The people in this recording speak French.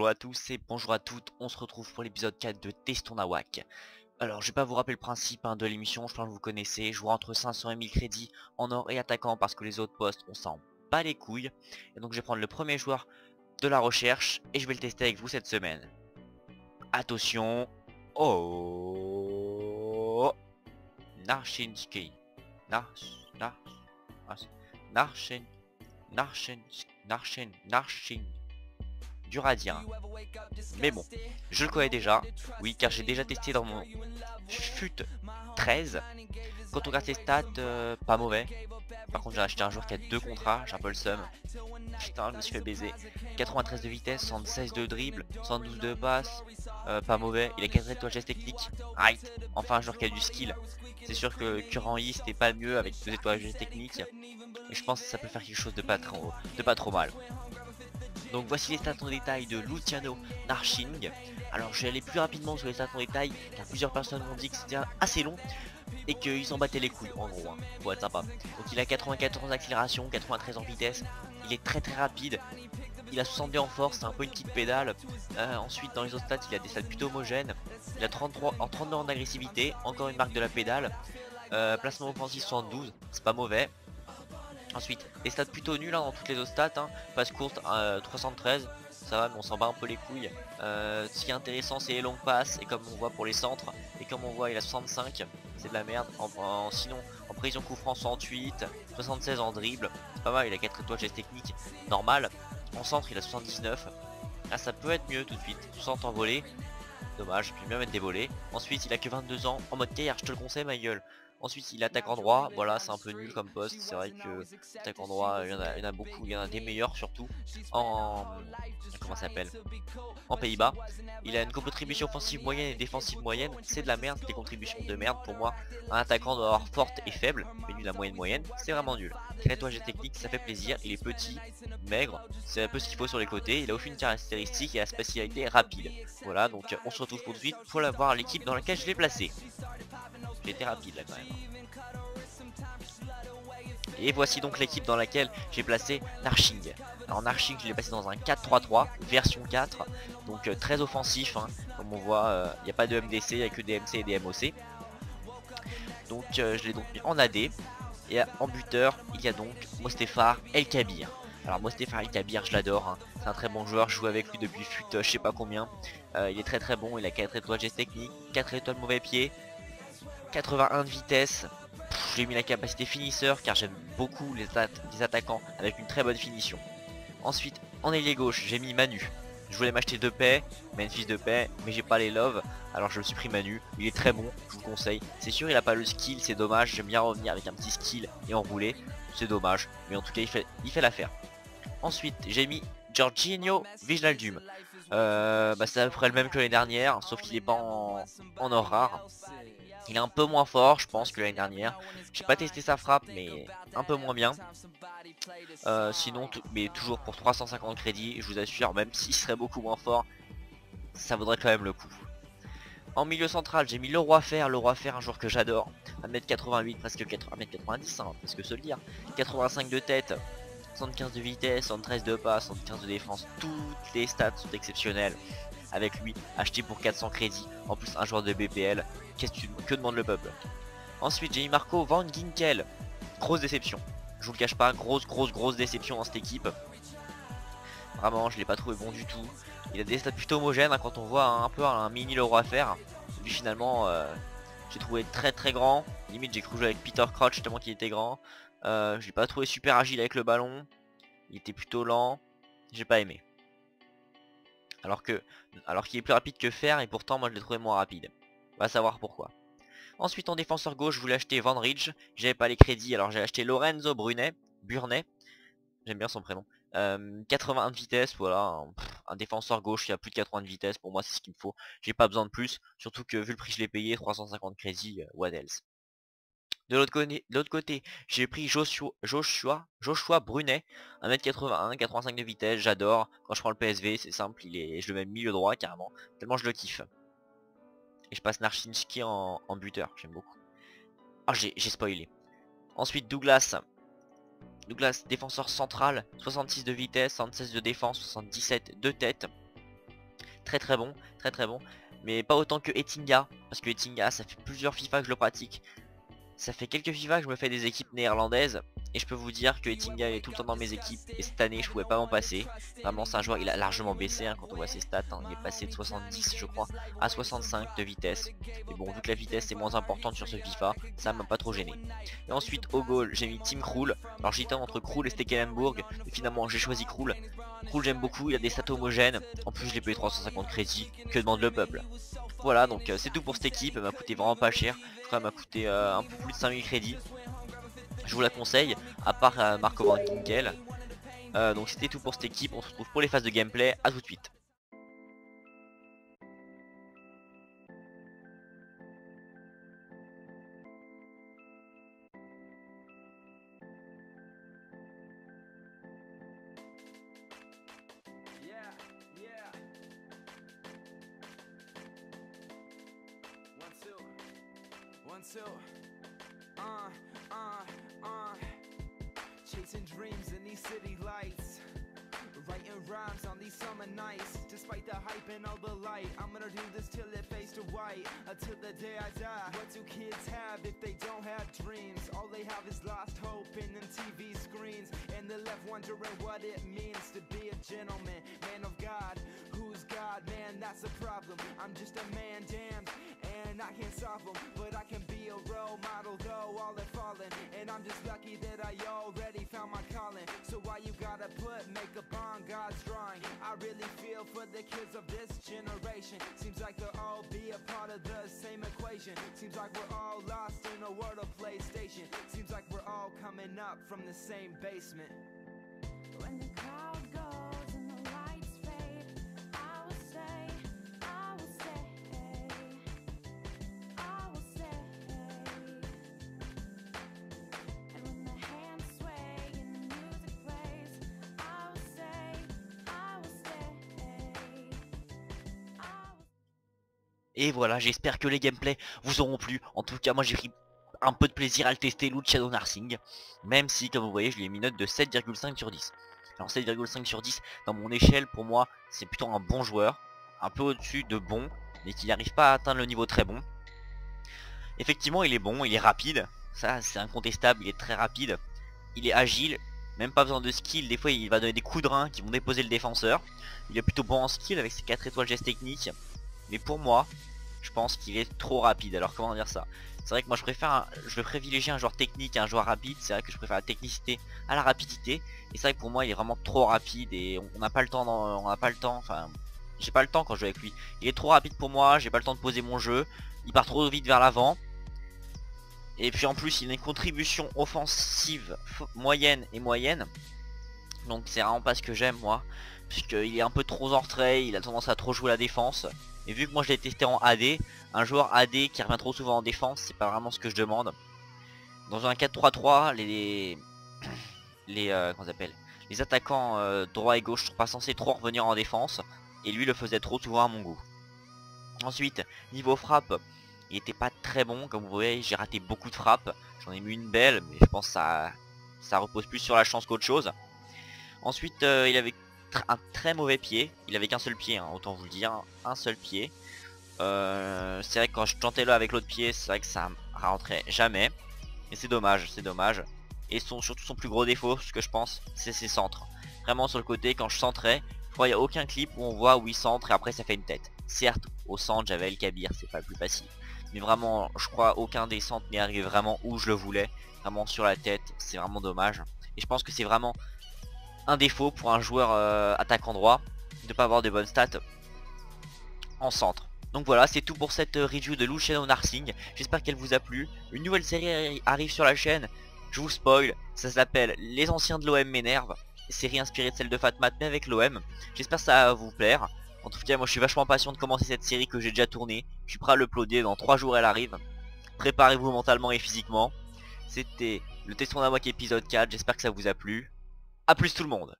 Bonjour à tous et bonjour à toutes, on se retrouve pour l'épisode 4 de Testons Nawak. Alors je vais pas vous rappeler le principe hein, de l'émission, je pense que vous connaissez, je vous entre 500 et 1000 crédits en or et attaquant parce que les autres postes on s'en bat les couilles. Et donc je vais prendre le premier joueur de la recherche et je vais le tester avec vous cette semaine. Attention, oh Narshinsky. Nar... Nar... Narshin... Narshin... Narshin... Narshin du radien. Mais bon, je le connais déjà, oui, car j'ai déjà testé dans mon FUT 13. Quand on regarde ses stats, euh, pas mauvais. Par contre, j'ai acheté un joueur qui a deux contrats, j'ai un peu le seum. Putain, je me suis fait baiser. 93 de vitesse, 116 de dribble, 112 de passe, euh, pas mauvais. Il a 4 étoiles geste technique. Right. Enfin, un joueur qui a du skill. C'est sûr que Current c'était pas mieux avec 2 étoiles geste technique. Je pense que ça peut faire quelque chose de pas trop, de pas trop mal. Donc voici les stats en détail de Luciano Narching. Alors je vais aller plus rapidement sur les stats en détail car plusieurs personnes m'ont dit que c'était assez long et qu'ils en battaient les couilles en gros hein, pour être sympa. Donc il a 94 accélération, 93 en vitesse, il est très très rapide, il a 62 en force, c'est un peu une petite pédale. Euh, ensuite dans les autres stats il a des stats plutôt homogènes, il a 33 en 39 en agressivité, encore une marque de la pédale. Euh, placement offensif 72, c'est pas mauvais. Ensuite, les stats plutôt nuls hein, dans toutes les autres stats. Hein. Passe courte, 313. Euh, ça va, mais on s'en bat un peu les couilles. Euh, ce qui est intéressant, c'est les longues passes. Et comme on voit pour les centres. Et comme on voit, il a 65. C'est de la merde. Sinon, en prison coup franc, 108. 76 en dribble. C'est pas mal, il a 4 étoiles geste technique. Normal. En centre, il a 79. Ah, ça peut être mieux tout de suite. 60 en volée. Dommage, puis bien mettre des volets. Ensuite, il a que 22 ans. En mode carrière, je te le conseille, ma gueule. Ensuite il attaque en droit, voilà c'est un peu nul comme poste, c'est vrai que attaque en droit, il y, en a, beaucoup, il y en a des meilleurs surtout en comment s'appelle en Pays-Bas. Il a une contribution offensive moyenne et défensive moyenne, c'est de la merde, des contributions de merde pour moi. Un attaquant doit avoir forte et faible, mais nul la moyenne moyenne, c'est vraiment nul. Nettoyage technique, ça fait plaisir, il est petit, maigre, c'est un peu ce qu'il faut sur les côtés, il a aucune caractéristique et la spatialité rapide. Voilà donc on se retrouve tout de suite pour la voir l'équipe dans laquelle je l'ai placé. J'étais rapide là quand même. Et voici donc l'équipe dans laquelle j'ai placé Narching. Alors Narching je l'ai placé dans un 4-3-3 version 4 Donc euh, très offensif hein. Comme on voit il euh, n'y a pas de MDC, il n'y a que des MC et des MOC Donc euh, je l'ai donc mis en AD Et en buteur il y a donc Mostefar El Kabir alors Mostefar El Kabir je l'adore hein. C'est un très bon joueur, je joue avec lui depuis fut je sais pas combien Il est très très bon, il a 4 étoiles geste technique 4 étoiles mauvais pied 81 de vitesse. J'ai mis la capacité finisseur car j'aime beaucoup les, attaquants avec une très bonne finition. Ensuite, en ailier gauche, j'ai mis Manu. Je voulais m'acheter de paix, fils de paix, mais j'ai pas les love, alors je me Manu. Il est très bon, je vous conseille. C'est sûr, il a pas le skill, c'est dommage. J'aime bien revenir avec un petit skill et enrouler. C'est dommage, mais en tout cas, il fait l'affaire. Ensuite, j'ai mis Giorgino Viginaldum. Euh, bah, c'est à peu près le même que l'année dernière, sauf qu'il est pas en or rare. Il est un peu moins fort, je pense, que l'année dernière. J'ai pas testé sa frappe, mais un peu moins bien. Euh, sinon, mais toujours pour 350 crédits, je vous assure, même s'il serait beaucoup moins fort, ça vaudrait quand même le coup. En milieu central, j'ai mis le roi fer, le roi fer, un joueur que j'adore. 1m88, presque 1m90, hein, presque se le dire. 85 de tête, 75 de vitesse, 73 de passe, 75 de défense. Toutes les stats sont exceptionnelles. Avec lui, acheté pour 400 crédits, en plus un joueur de BPL, que, demande le peuple? Ensuite j'ai mis Marco Van Ginkel. Grosse déception. Je vous le cache pas, grosse grosse grosse déception dans cette équipe. Vraiment je l'ai pas trouvé bon du tout. Il a des stats plutôt homogènes hein, quand on voit un peu un mini l'euro à faire. Lui finalement euh, j'ai trouvé très très grand. Limite j'ai cru jouer avec Peter Crouch tellement qu'il était grand. Euh, je l'ai pas trouvé super agile avec le ballon. Il était plutôt lent. J'ai pas aimé. Alors que qu'il est plus rapide que Fer et pourtant moi je l'ai trouvé moins rapide. Va savoir pourquoi. Ensuite en défenseur gauche je voulais acheter Van Ridge. J'avais pas les crédits alors j'ai acheté Lorenzo Brunet. Burnet. J'aime bien son prénom. 81 euh, de vitesse, voilà, un, défenseur gauche qui a plus de 80 de vitesse, pour moi c'est ce qu'il me faut, j'ai pas besoin de plus, surtout que vu le prix je l'ai payé, 350 crédits, euh, what else. De l'autre côté, j'ai pris Joshua, Joshua, Joshua Brunet, 1m81, 85 de vitesse, j'adore, quand je prends le PSV c'est simple, il est, je le mets milieu droit carrément, tellement je le kiffe. Et je passe Narchinski en, buteur. J'aime beaucoup. Ah, j'ai spoilé. Ensuite, Douglas. Douglas, défenseur central. 66 de vitesse, 76 de défense, 77 de tête. très très bon, très très bon. Mais pas autant que Etinga, parce que Etinga, ça fait plusieurs FIFA que je le pratique. Ça fait quelques FIFA que je me fais des équipes néerlandaises. Et je peux vous dire que Ettinga est tout le temps dans mes équipes et cette année je pouvais pas m'en passer. Vraiment c'est un joueur, il a largement baissé hein, quand on voit ses stats. Hein. Il est passé de 70 je crois à 65 de vitesse. Mais bon vu que la vitesse est moins importante sur ce FIFA, ça m'a pas trop gêné. Et ensuite au goal j'ai mis Team Krul. Alors j'étais entre Krul et Stekelenburg. Et finalement j'ai choisi Krul. Krul j'aime beaucoup, il a des stats homogènes. En plus je l'ai payé 350 crédits. Que demande le peuple? Voilà donc euh, c'est tout pour cette équipe. Elle m'a coûté vraiment pas cher. Je crois m'a coûté euh, un peu plus de 5000 crédits je vous la conseille, à part euh, Marco Van Ginkel. Donc c'était tout pour cette équipe, on se retrouve pour les phases de gameplay, à tout de suite. Uh, uh, uh, chasing dreams in these city lights. Writing rhymes on these summer nights. Despite the hype and all the light I'm gonna do this till it fades to white. Until the day I die. What do kids have if they don't have dreams? All they have is lost hope in them TV screens. And they're left wondering what it means To be a gentleman, man of God God? Man, that's a problem. I'm just a man damned And I can't solve them But I can be a role model though All have fallen. And I'm just lucky that I already found my calling. So why you gotta put makeup on God's drawing? I really feel for the kids of this generation. Seems like they'll all be a part of the same equation. Seems like we're all lost in a world of PlayStation. Seems like we're all coming up from the same basement. When the crowd Et voilà, j'espère que les gameplays vous auront plu. En tout cas, moi j'ai pris un peu de plaisir à le tester, Luciano Narsing. Même si, comme vous voyez, je lui ai mis une note de 7,5 sur 10. Alors 7,5 sur 10, dans mon échelle, pour moi, c'est plutôt un bon joueur. Un peu au-dessus de bon, mais qui n'arrive pas à atteindre le niveau très bon. Effectivement, il est bon, il est rapide. Ça, c'est incontestable, il est très rapide. Il est agile, même pas besoin de skill. Des fois, il va donner des coups de rein qui vont déposer le défenseur. Il est plutôt bon en skill avec ses 4 étoiles gestes techniques. Mais pour moi, je pense qu'il est trop rapide. Alors comment dire ça? C'est vrai que moi je préfère, un- je vais privilégier un joueur technique à un joueur rapide. C'est vrai que je préfère la technicité à la rapidité. Et c'est vrai que pour moi il est vraiment trop rapide et on n'a pas le temps. dans- on n'a pas le temps. Enfin, j'ai pas le temps quand je joue avec lui. Il est trop rapide pour moi. J'ai pas le temps de poser mon jeu. Il part trop vite vers l'avant. Et puis en plus il a une contribution offensive moyenne et moyenne. Donc c'est vraiment pas ce que j'aime moi. Puisqu'il est un peu trop en retrait, il a tendance à trop jouer la défense. Et vu que moi je l'ai testé en AD, un joueur AD qui revient trop souvent en défense, c'est pas vraiment ce que je demande. Dans un 4-3-3, les les euh, comment Les attaquants euh, droit et gauche sont pas censés trop revenir en défense et lui le faisait trop souvent à mon goût. Ensuite, niveau frappe, il était pas très bon comme vous voyez, j'ai raté beaucoup de frappes. J'en ai mis une belle, mais je pense que ça ça repose plus sur la chance qu'autre chose. Ensuite, euh, il avait un très mauvais pied. Il avait qu'un seul pied, hein, autant vous le dire, un seul pied. Euh, c'est vrai que quand je tentais là avec l'autre pied, c'est vrai que ça rentrait jamais. Et c'est dommage, c'est dommage. Et son, surtout son plus gros défaut, ce que je pense, c'est ses centres. Vraiment sur le côté, quand je centrais, je crois qu'il n'y a aucun clip où on voit où il centre et après ça fait une tête. Certes, au centre j'avais El Kabir, c'est pas le plus facile. Mais vraiment, je crois aucun des centres n'est arrivé vraiment où je le voulais. Vraiment sur la tête, c'est vraiment dommage. Et je pense que c'est vraiment un défaut pour un joueur euh, attaquant droit de pas avoir de bonnes stats en centre. Donc voilà, c'est tout pour cette euh, review de Luciano Narsing. J'espère qu'elle vous a plu. Une nouvelle série arri- arrive sur la chaîne. Je vous spoil, ça s'appelle Les anciens de l'OM m'énervent. Série inspirée de celle de Fatmat mais avec l'OM. J'espère que ça va vous plaire. En tout cas, moi je suis vachement patient de commencer cette série que j'ai déjà tournée. Je suis prêt à l'uploader, dans 3 jours elle arrive. Préparez-vous mentalement et physiquement. C'était le Teston d'Amok épisode 4, j'espère que ça vous a plu. A plus tout le monde